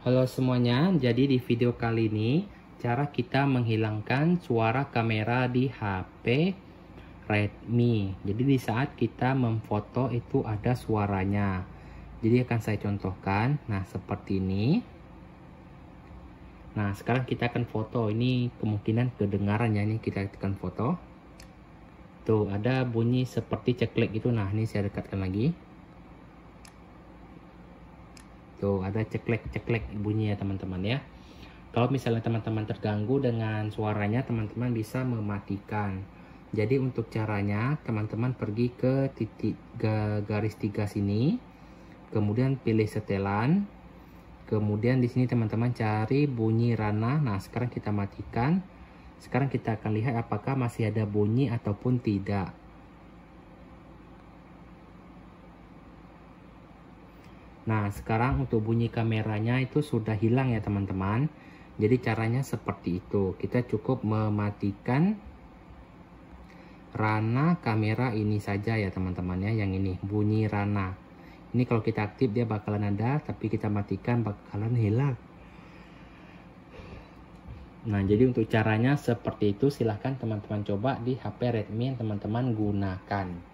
Halo semuanya, jadi di video kali ini cara kita menghilangkan suara kamera di HP Redmi. Jadi di saat kita memfoto itu ada suaranya. Jadi akan saya contohkan. Nah, seperti ini. Nah, sekarang kita akan foto. Ini kemungkinan kedengaran ya. Ini kita akan foto. Tuh, ada bunyi seperti ceklek itu. Nah, ini saya dekatkan lagi. Tuh ada ceklek-ceklek bunyi ya teman-teman ya. Kalau misalnya teman-teman terganggu dengan suaranya, teman-teman bisa mematikan. Jadi untuk caranya, teman-teman pergi ke titik garis tiga sini, kemudian pilih setelan, kemudian di sini teman-teman cari bunyi rana. Nah sekarang kita matikan. Sekarang kita akan lihat apakah masih ada bunyi ataupun tidak. Nah, sekarang untuk bunyi kameranya itu sudah hilang ya teman-teman. Jadi caranya seperti itu. Kita cukup mematikan rana kamera ini saja ya teman-teman ya. Yang ini, bunyi rana. Ini kalau kita aktif dia bakalan ada, tapi kita matikan bakalan hilang. Nah, jadi untuk caranya seperti itu silahkan teman-teman coba di HP Redmi yang teman-teman gunakan.